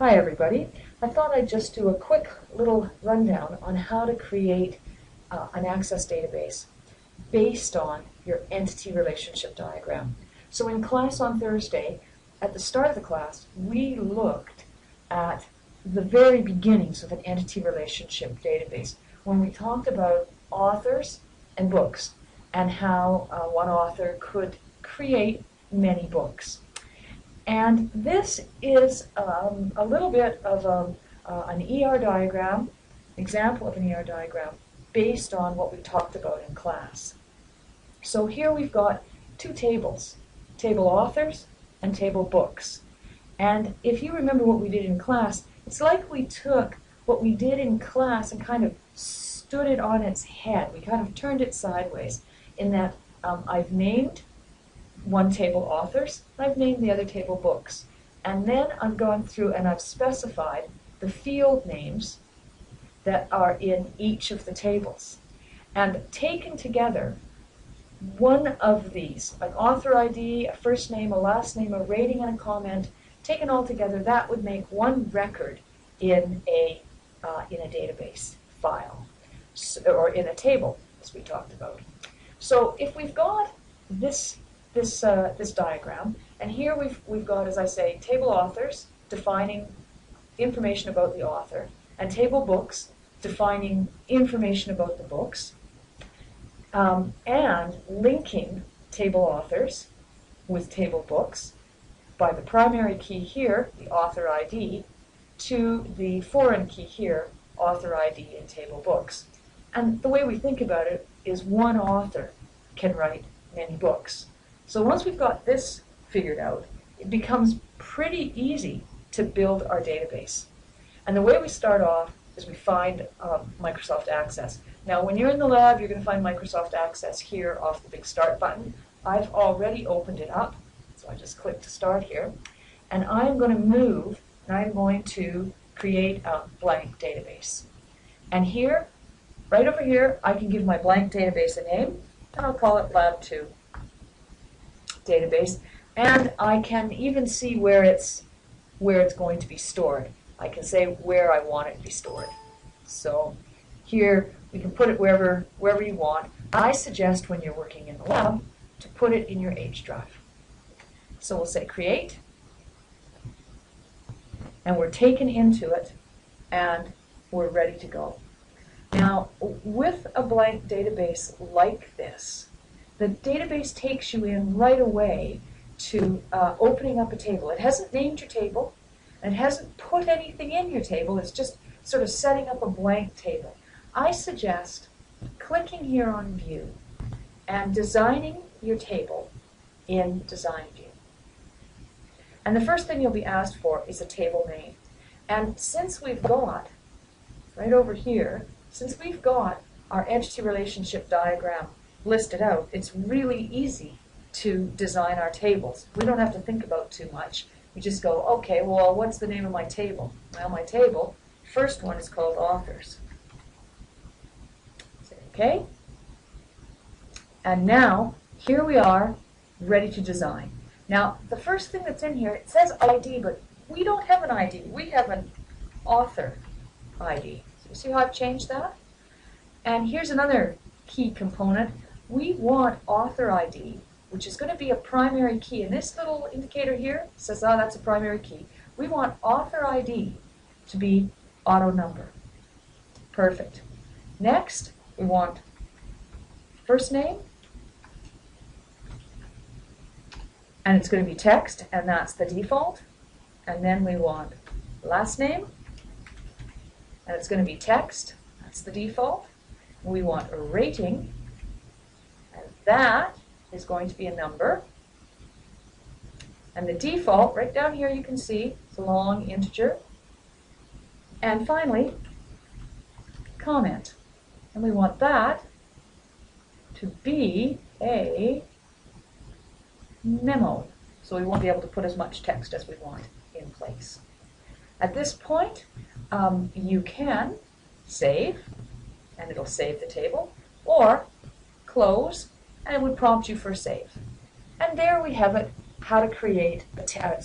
Hi everybody. I thought I'd just do a quick little rundown on how to create uh, an Access database based on your entity relationship diagram. So in class on Thursday, at the start of the class, we looked at the very beginnings of an entity relationship database when we talked about authors and books and how uh, one author could create many books. And this is um, a little bit of a, uh, an ER diagram, example of an ER diagram, based on what we talked about in class. So here we've got two tables, table authors and table books. And if you remember what we did in class, it's like we took what we did in class and kind of stood it on its head. We kind of turned it sideways in that um, I've named one table authors, I've named the other table books. And then I've gone through and I've specified the field names that are in each of the tables. And taken together, one of these, an author ID, a first name, a last name, a rating, and a comment, taken all together, that would make one record in a, uh, in a database file, or in a table, as we talked about. So if we've got this this, uh, this diagram. And here we've, we've got, as I say, table authors defining information about the author, and table books defining information about the books, um, and linking table authors with table books by the primary key here, the author ID, to the foreign key here, author ID in table books. And the way we think about it is one author can write many books. So once we've got this figured out, it becomes pretty easy to build our database. And the way we start off is we find um, Microsoft Access. Now, when you're in the lab, you're going to find Microsoft Access here off the big Start button. I've already opened it up, so I just click to start here. And I'm going to move, and I'm going to create a blank database. And here, right over here, I can give my blank database a name, and I'll call it Lab 2 database, and I can even see where it's where it's going to be stored. I can say where I want it to be stored. So here we can put it wherever wherever you want. I suggest when you're working in the lab to put it in your H drive. So we'll say create, and we're taken into it, and we're ready to go. Now, with a blank database like this, the database takes you in right away to uh, opening up a table. It hasn't named your table, it hasn't put anything in your table. It's just sort of setting up a blank table. I suggest clicking here on View and designing your table in Design View. And the first thing you'll be asked for is a table name. And since we've got, right over here, since we've got our entity relationship diagram listed out, it's really easy to design our tables. We don't have to think about too much. We just go, okay, well, what's the name of my table? Well, my table, first one is called authors. Okay? And now, here we are, ready to design. Now, the first thing that's in here, it says ID, but we don't have an ID. We have an author ID. So you see how I've changed that? And here's another key component we want author ID, which is going to be a primary key. And this little indicator here says, oh, that's a primary key. We want author ID to be auto number. Perfect. Next, we want first name, and it's going to be text, and that's the default. And then we want last name, and it's going to be text, that's the default. We want a rating, that is going to be a number. And the default, right down here you can see, it's a long integer. And finally, comment. And we want that to be a memo. So we won't be able to put as much text as we want in place. At this point, um, you can save, and it'll save the table, or close and it would prompt you for save. And there we have it, how to create a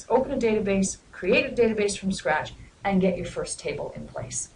open a database, create a database from scratch, and get your first table in place.